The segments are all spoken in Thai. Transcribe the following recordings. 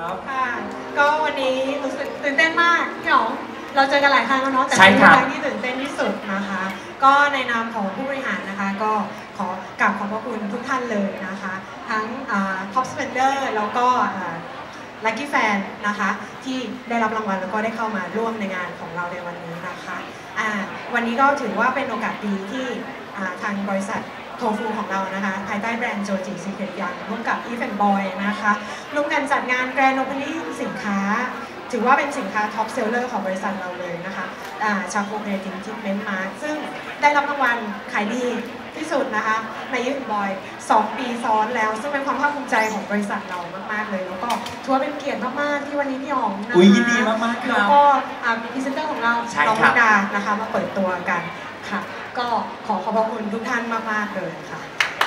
ครับค่ะก็วันนี้รู้สึกตื่นเต้นมากพี่หยองเราเจอกันหลายครั้งแล้วเนาะแต่ใช่เป็นครับครั้งที่ตื่นเต้นที่สุดนะคะ ก็ในนามของผู้บริหารนะคะ ก็ขอกราบขอบพระคุณทุกท่านเลยนะคะ ทั้ง top spender แล้วก็ lucky fan นะคะ ที่ได้รับรางวัลแล้วก็ได้เข้ามาร่วมในงานของเราในวันนี้นะคะอ่าวันนี้ก็ถือว่าเป็นโอกาสดีที่อ่าทางบริษัท Tofu ของเรานะคะ ภายใต้แบรนด์ Joji Secret Young ร่วมกับ Eveandboy นะคะร่วมกันจัดงาน grand opening สินค้า ถือว่าเป็นสินค้า top seller ของบริษัทเราเลยนะคะ Charcoal Keratin Treatment Mask ซึ่งได้รับรางวัลขายดีที่สุดนะคะใน Eveandboy 2 ปีซ้อนแล้ว ซึ่งเป็นความภาคภูมิใจของบริษัทเรามาก ๆ เลย แล้วก็ถือว่าเป็นเกียรติมาก ๆ ที่วันนี้พี่อ๋องนะคะอุ๊ยยินดีมากๆครับแล้วก็พรีเซนเตอร์ของเราใช่น้องครัมุบกดานะคะมาเปิดตัวกันค่ะ ก็ขอขอบพระคุณทุกท่านมากๆเลยค่ะ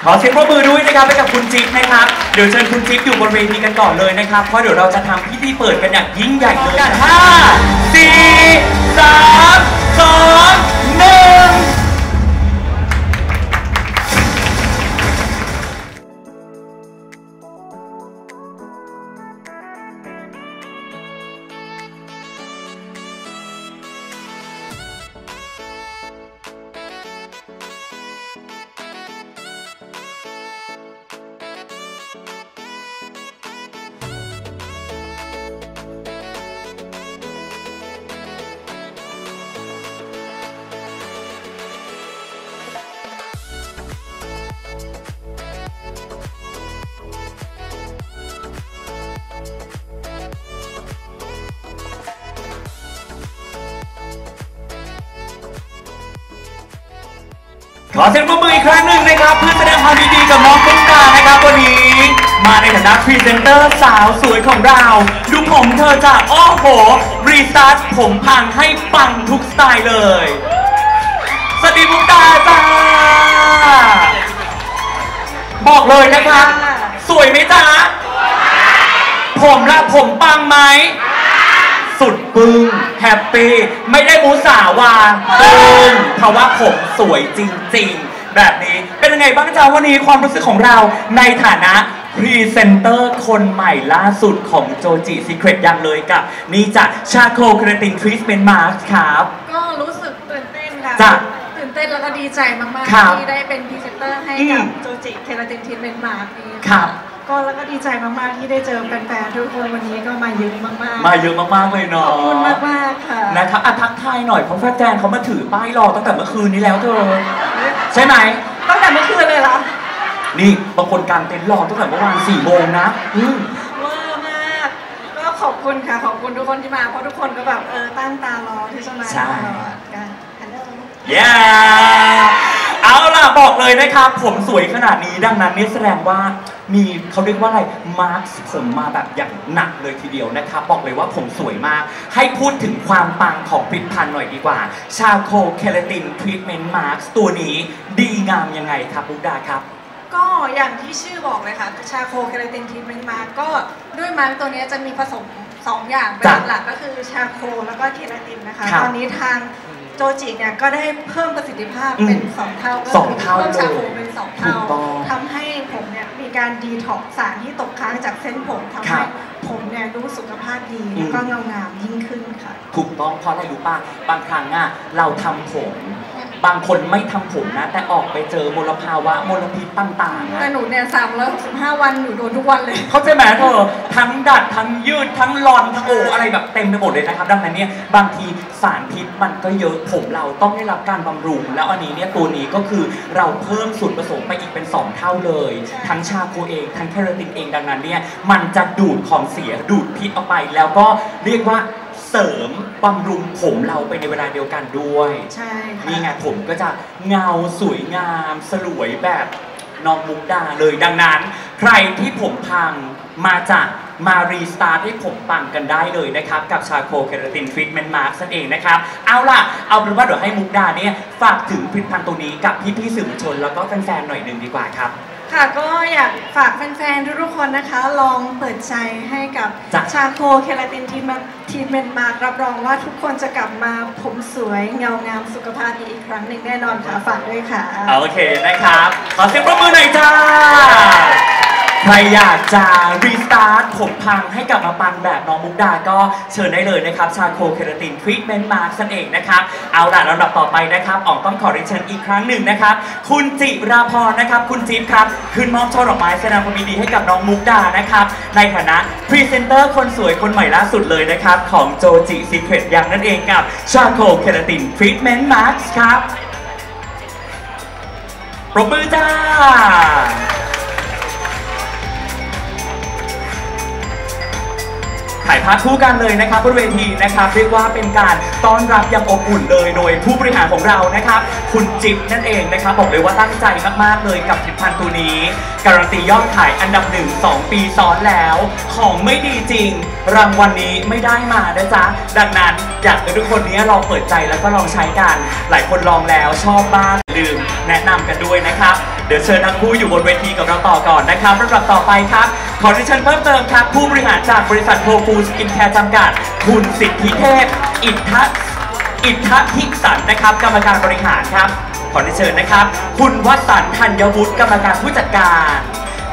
ขอเสียงปรบมือด้วยนะครับให้กับคุณจิ๊บนะครับ เดี๋ยวเชิญคุณจิ๊บอยู่บนเวทีกันก่อนเลยนะครับ เพราะเดี๋ยวเราจะทำพิธีเปิดกันอย่างยิ่งใหญ่ด้วยกัน5 4 3 2 1 ขอเสียงปรบมืออีกครั้งหนึ่งนะครับเพื่อแสดงความยินดีกับน้องมุกดานะครับวันนี้ มาในฐานะพรีเซนเตอร์สาวสวยของเรา ดูผมเธอจะอ้อโห restart ผมพังให้ปังทุกสไตล์เลย สวัสดีมุกดาจ้า บอกเลยนะครับสวยไหมจ๊ะผมละผมปังไหม สุดปึ้งแฮปปี้ไม่ได้มูสาวาปึ้งเพราะว่าผมสวยจริงๆ แบบนี้เป็นยังไงบ้างจ๊ะวันนี้ความรู้สึกของเราในฐานะพรีเซนเตอร์คนใหม่ล่าสุดของโจจิซีเครตยังเลยกับ นี่จ้ะชาโคเครตินทรีทเมนต์มาร์ครับ ก็รู้สึกตื่นเต้นค่ะจ้ะ ตื่นเต้นแล้วก็ดีใจมาก ครับๆ ที่ได้เป็นพรีเซนเตอร์ให้อืกับมโจจิเคราตินทีเมนต์มาร์นี้ ครับ ก็แล้วก็ดีใจมากๆที่ได้เจอแฟนๆทุกคนวันนี้ก็มาเยอะมากมาเยอะมากๆเลยๆขเนาะอบคุณมากๆค่ะนะครับอะทักทายหน่อยเพราะแฟนๆเขามาถือป้ายรอตั้งแต่เมื่อคืนนี้แล้วเธอ ใช่ไหม ตั้งแต่เมื่อคืนเลยเหรอนี่บางคนกางเต็นท์รอตั้งแต่เมื่อวานสี่โมงนะอืม เวอร์มากก็ขอบคุณค่ะขอบคุณทุกคนที่มาเพราะทุกคนก็แบบเออตั้งตารอที่จะมาใช่ตลอดกันฮัลโหลเย้ เอาล่ะบอกเลยนะครับ ผมสวยขนาดนี้ดังนั้นเนี่ยแสดงว่ามีเขาเรียกว่าอะไรมาร์คผมมาแบบอย่างหนักเลยทีเดียวนะครับ บอกเลยว่าผมสวยมาก ให้พูดถึงความปังของผลิตภัณฑ์หน่อยดีกว่า Charcoal Keratin Treatment Mask ตัวนี้ดีงามยังไงครับลูกดาครับ ก็อย่างที่ชื่อบอกเลยค่ะ Charcoal Keratin Treatment Mask ก็ด้วยมาร์กตัวเนี้ยจะมีผสม 2 อย่างเป็นจ้ะหลักๆก็คือ charcoal แล้วก็เคราตินนะคะครับตอนนี้ทาง โจจิเนี่ยก็ได้เพิ่มประสิทธิภาพอืมเป็น2เท่าก็สองเท่าเพิ่มชาโคเลยเป็น2ถูเท่าถูกต้องทำให้ผมเนี่ยมีการดีท็อกซ์สารที่ตกค้างจากเส้นผมทำครัให้บผมเนี่ยรู้สุขภาพดีอืมแล้วก็เงางามยิ่งขึ้นค่ะ ถูกต้องเพราะอะไรรู้ป่ะบางครั้งอะเราทำผม บางคนไม่ทำผมนะ แต่ออกไปเจอมลภาวะมลพิษต่างๆอะแต่หนูเนี่ยสามร้อยหกสิบห้าวันหนูโดนทุกวันเลย เข้าใจไหมเธอทั้งดัดทั้งยืดทั้งรอนทั้งโออะไรแบบเต็มไปหมดเลยนะครับ ดังนั้นเนี่ยบางทีสารพิษมันก็เยอะผมเราต้องได้รับการบำรุง แล้วอันนี้เนี่ยตัวนี้ก็คือเราเพิ่มส่วนผสมไปอีกเป็น 2 เท่าเลยใช่ทั้ง charcoal เองทั้งเคราตินเองดังนั้นเนี่ยมันจะดูดของเสียดูดพิษออกไปแล้วก็เรียกว่า เสริมบำรุงผมเราไปในเวลาเดียวกันด้วยใช่ค่ะนี่ไงผมก็จะเงาสวยงาม สลวยแบบน้องมุกดาเลยดังนั้น ใครที่ผมพังมาจากมา restart ให้ผมปังกันได้เลยนะครับ กับ Charcoal Keratin Treatment Mask นั่นเองนะครับ เอาล่ะ เอาเป็นว่าเดี๋ยวให้มุกดาเนี่ยฝากถึงผลิตภัณฑ์ตัวนี้กับพี่ๆสื่อมวลชน แล้วก็แฟนๆหน่อยหนึ่งดีกว่าครับ ค่ะก็อยากฝากแฟนๆ ทุกๆ คนนะคะ ลองเปิดใจให้กับจ้ะ ชาโคเคราตินทีมทีมเมนมารับรองว่าทุกคนจะกลับมาผมสวยเงางามสุขภาพดีอีกครั้งหนึ่งแน่นอนค่ะ ฝากด้วยค่ะ โอเคนะครับ ขอเสียงปรบมือหน่อยจ้า ใครอยากจะรีสตาร์ทผมพังให้กลับมาปังแบบน้องมุกดาก็เชิญได้เลยนะครับ Charcoal Keratin Treatment Mask นั่นเองนะครับ เอาล่ะลำดับต่อไปนะครับอ๋องต้องขอเรียนเชิญอีกครั้งหนึ่งนะครับ คุณจิราพรนะครับ คุณจิ๊บครับ ขึ้นมอบช่อดอกไม้แสดงความยินดีให้กับน้องมุกดานะครับ ในฐานะพรีเซนเตอร์คนสวยคนใหม่ล่าสุดเลยนะครับ ของ Joji Secret Young นั่นเองกับ Charcoal Keratin Treatment Mask ครับปรบมือจ้า ถ่ายภาพคู่กันเลยนะครับบนเวทีนะครับเรียกว่าเป็นการต้อนรับอย่างอบอุ่นเลยโดยผู้บริหารของเรานะครับคุณจิ๊บนั่นเองนะครับบอกเลยว่าตั้งใจมากๆเลยกับผลิตภัณฑ์ตัวนี้การันตียอดขายอันดับหนึ่งสองปีซ้อนแล้ว ของไม่ดีจริง รางวัลนนี้ไม่ได้มานะจ๊ะดังนั้นอยากให้ทุกคนนี้ลองเปิดใจแล้วก็ลองใช้กัน หลายคนลองแล้วชอบมากลืมแนะนำกันด้วยนะครับ ดี๋ยวเชิญทั้งคู่อยู่บนเวทีกับเราต่อก่อนนะครับลำดับต่อไปครับ ขอเรียนเชิญเพิ่มเติมครับ ผู้บริหารจากบริษัทโ o ฟูสกินแคร์จำกัด คุณสิทธิเทพ อิทธะอิทธะทิสันนะครับ กรรมการบริหารครับ ขอเรียนเชิญนะครับ คุณวสันต์ธัญวุฒิกรรมการผู้จัดการ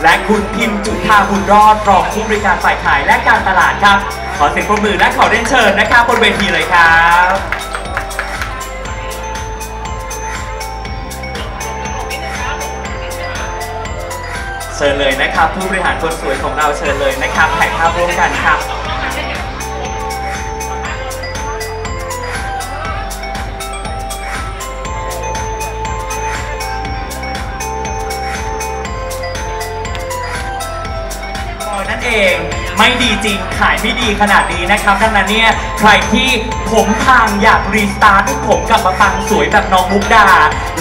และคุณพิมจุธาบุญรอดรองผู้บริหารฝ่ายขายและการตลาดครับ ขอเสียงปรบมือและขอเรียนเชิญนะครับบนเวทีเลยครับ ชิญเลยนะครับ ผู้บริหารคนสวยของเราเชิญเลยนะครับถ่ายภาพร่วมกันครับนั่นเองไม่ดีจริงขายไม่ดีขนาดนี้นะครับ ดังนั้นเนี่ยใครที่ผมพังอยากรีสตาร์ทให้ผมกลับมาปังสวยแบบน้องมุกดา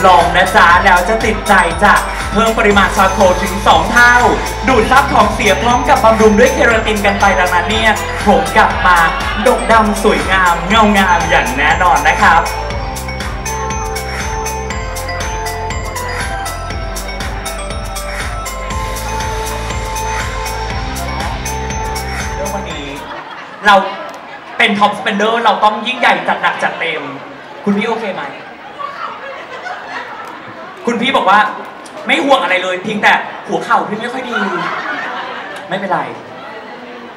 ลองนะจ๊ะแล้วจะติดใจจ้ะ เพิ่มปริมาณ charcoal ถึง 2 เท่า ดูดซับของเสียพร้อมกับบำรุงด้วยเคราตินกันไปดังนั้นเนี่ยผมกลับมาดกดำสวยงามเงางามอย่างแน่นอนนะครับเรื่องวันนี้เราเป็น top spender เราต้องยิ่งใหญ่จัดหนักจัดเต็ม คุณพี่โอเคไหม คุณพี่บอกว่า ไม่ห่วงอะไรเลยเพียงแต่หัวเข่าพี่ไม่ค่อยดี ไม่เป็นไร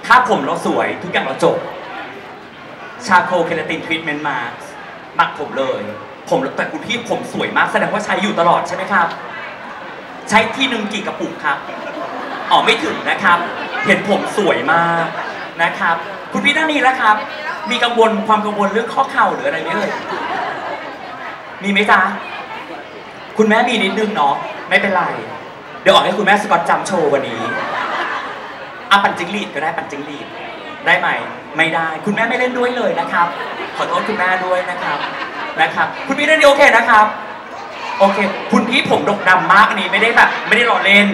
ถ้าผมเราสวยทุกอย่างเราจบ ชาโคเคราตินทรีทเมนต์มาหมักผมเลย ผมแต่คุณพี่ผมสวยมากแสดงว่าใช้อยู่ตลอดใช่ไหมครับ ใช้ที่หนึ่งกี่กระปุกครับอ๋อไม่ถึงนะครับ เห็นผมสวยมากนะครับ คุณพี่ท่านนี้แล้วครับ มีกังวลความกังวลเรื่องข้อเข่าหรืออะไรไหมเอ่ยมีไหมจ๊ะคุณแม่มีนิดนึงเนาะ ไม่เป็นไร เดี๋ยวออกให้คุณแม่สกอตจำโชว์วันนี้อะปั่นจิงหลีดก็ได้ปั่นจิงหลีดได้ไหม ไม่ได้ คุณแม่ไม่เล่นด้วยเลยนะครับ ขอโทษคุณแม่ด้วยนะครับ นะครับ คุณพี่ท่นนี้โอเคนะครับ โอเค คุณพี่ผมดกดำมากอันนี้ไม่ได้แบบ ไม่ได้หล้อเล่น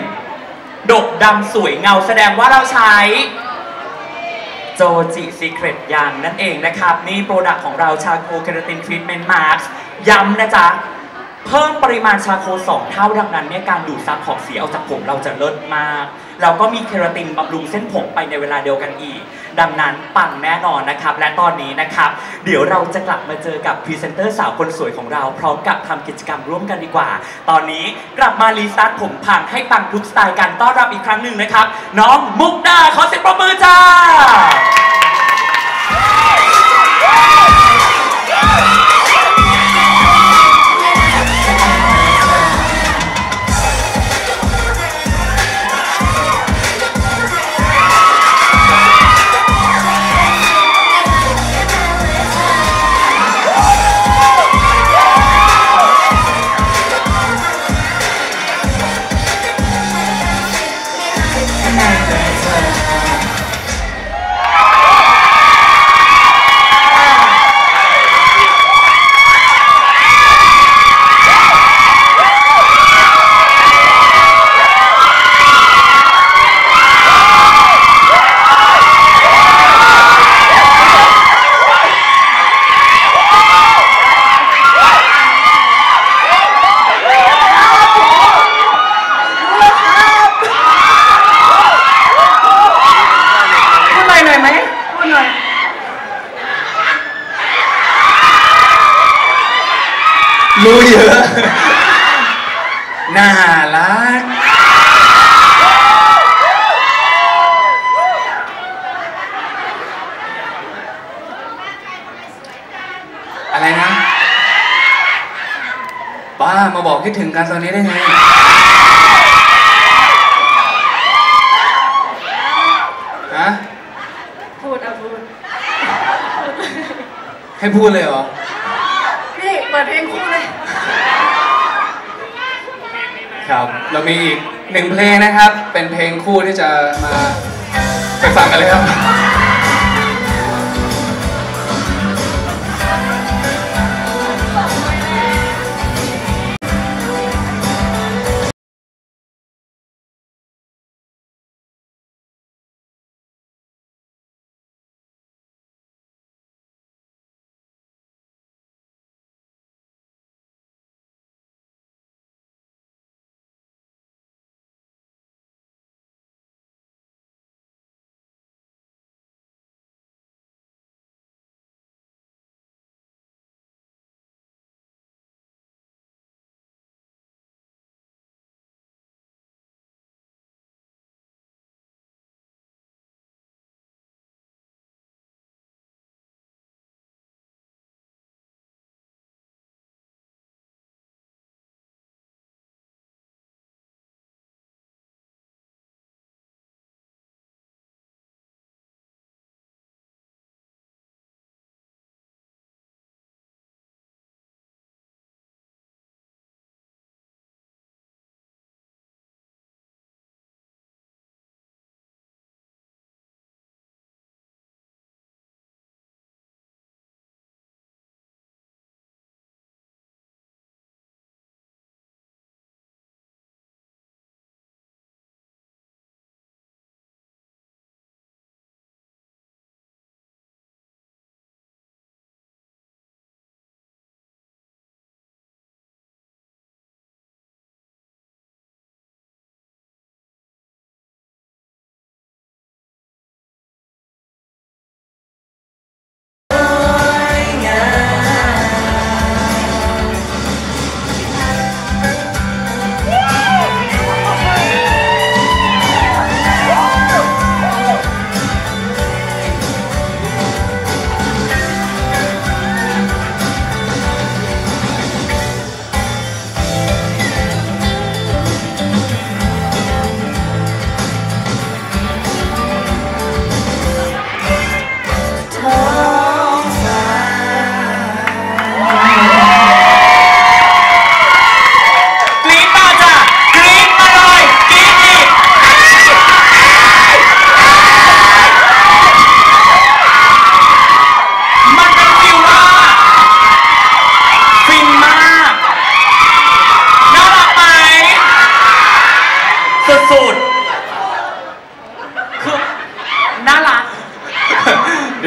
ดกดำสวยเงาแสดงว่าเราใช้ Joji Secret Young นั่นเองนะครับ นี่ product ของเรา Charcoal Keratin Treatment Mask ย้ำนะจ๊ะ เพิ่มปริมาณ charcoal 2เท่าดังนั้นเนี่ยการดูดซับของเสียออกจากผมเราจะเลิศมากแล้วก็มีเคราตินบำรุงเส้นผมไปในเวลาเดียวกันอีก ดังนั้นปังแน่นอนนะครับ และตอนนี้นะครับ เดี๋ยวเราจะกลับมาเจอกับพรีเซนเตอร์สาวคนสวยของเรา พร้อมกับทำกิจกรรมร่วมกันดีกว่า ตอนนี้กลับมารีสตาร์ทผมพังให้ปังทุกสไตล์กันต้อนรับอีกครั้งหนึ่งนะครับ น้องมุกดาขอเสียงปรบมือจ้า บอกคิดถึงกันตอนนี้ได้ไง ฮะ พูดอะพูดให้พูดเลยเหรอ นี่เปิดเพลงคู่เลย ครับ เรามีอีกหนึ่งเพลงนะครับ เป็นเพลงคู่ที่จะมาไปฟังกันเลยครับ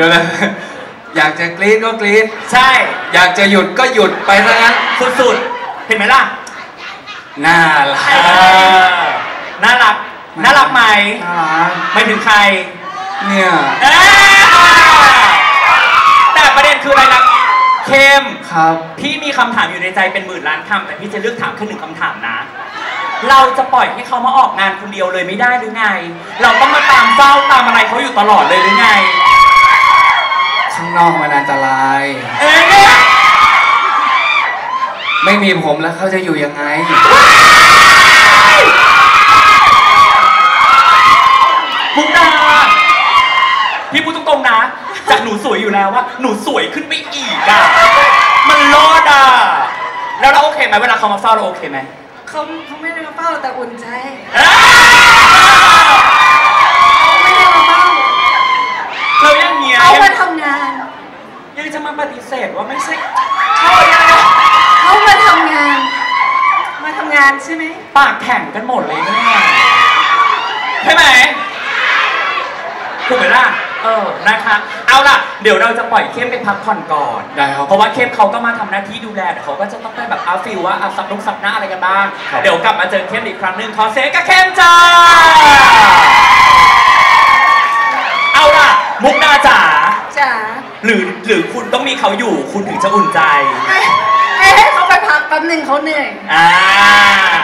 ดี๋ยวนะ อยากจะกรี๊ดก็กรี๊ดใช่อยากจะหยุดก็หยุดไปซะงั้นสุดๆ เห็นไหมล่ะน่ารักเออน่ารักน่ารักไหมน่ารักไม่ถึงใครเนี่ยเอ้ยแต่ประเด็นคืออะไรนะเข้มครับ พี่มีคำถามอยู่ในใจเป็นหมื่นล้านคำแต่พี่จะเลือกถามแค่หนึ่งคำถามนะ เราจะปล่อยให้เขามาออกงานคนเดียวเลยไม่ได้หรือไง เราต้องมาตามเฝ้าตามอะไรเขาอยู่ตลอดเลยหรือไง ข้างนอกมันอันตราย เอ้ยเนี่ยไม่มีผมแล้วเขาจะอยู่ยังไง มุกดาพี่พูดตรงๆนะ จากหนูสวยอยู่แล้วว่าหนูสวยขึ้นไปอีกอะ มันรอดอะ แล้วเราโอเคไหมเวลาเขามาเฝ้าเราโอเคไหมเขาเขาไม่ได้มาเฝ้าแต่อุ่นใจ เอ้ย เขาไม่ได้มาเฝ้า เรายังเงี้ยเขายัมางทำงาน ยังจะมาปฏิเสธว่าไม่ใช่ชอบยังไงเขามาทำงาน มาทำงานใช่ไหมปากแข็งกันหมดเลยเนี่ยใช่ไหมถูกไหมล่ะเออนะคะเอาล่ะ เดี๋ยวเราจะปล่อยเข้มไปพักผ่อนก่อนได้ครับเพราะว่าเข้มเขาก็มาทำหน้าที่ดูแลเดี๋ยวเขาก็จะต้องไปแบบอาฟิลว่าอาซับลุกซับหน้าอะไรกันบ้างครับเดี๋ยวกลับมาเจอเข้มอีกครั้งหนึ่งขอเซฟกับเข้มจ้าเอาล่ะ มุกดาจ๋าจ๋าหรือหรือคุณต้องมีเขาอยู่คุณถึงจะอุ่นใจให้ให้ให้เขาไปพักแป๊บหนึ่งเขาเหนื่อยอ่า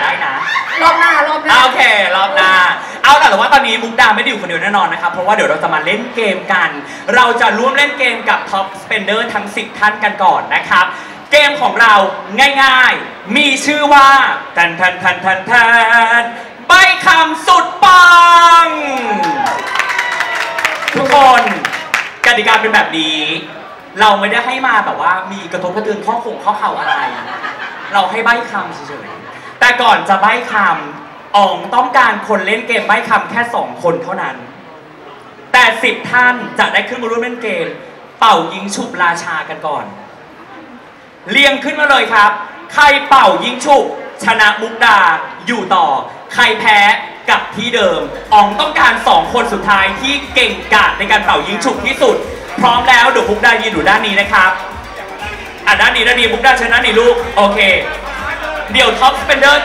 ได้นะรอบหน้ารอบหน้าอ่าโอเครอบหน้าเอาล่ะแต่ว่าตอนนี้มุกดาไม่ได้อยู่คนเดียวแน่นอนนะครับเพราะว่าเดี๋ยวเราจะมาเล่นเกมกัน เราจะร่วมเล่นเกมกับ Top Spender ทั้ง 10 ท่านกันก่อนนะครับ เกมของเราง่ายๆ มีชื่อว่าทันทันทันทันทันใบคำสุดปัง ทุกคนกติกาเป็นแบบนี้ เราไม่ได้ให้มาแบบว่ามีกระทบกระเทือนข้อคงข้อเข่าอะไร เราให้ใบคำเฉยๆแต่ก่อนจะใบคำอ๋องต้องการคนเล่นเกมใบคำแค่สองคนเท่านั้น แต่สิบท่านจะได้ขึ้นมาร่วมเล่นเกม เป่ายิงฉุบราชากันก่อน เรียงขึ้นมาเลยครับ ใครเป่ายิงฉุบชนะมุกดาอยู่ต่อ ใครแพ้ กับที่เดิมอ๋องต้องการสองคนสุดท้ายที่เก่งกาจในการเป่ายิงฉุบที่สุด พร้อมแล้วเดี๋ยวมุกดายืนอยู่ด้านนี้นะครับอะด้านนี้ด้านนี้มุกดาเชิญด้านนี้ลูก โอเค เดี๋ยว top spender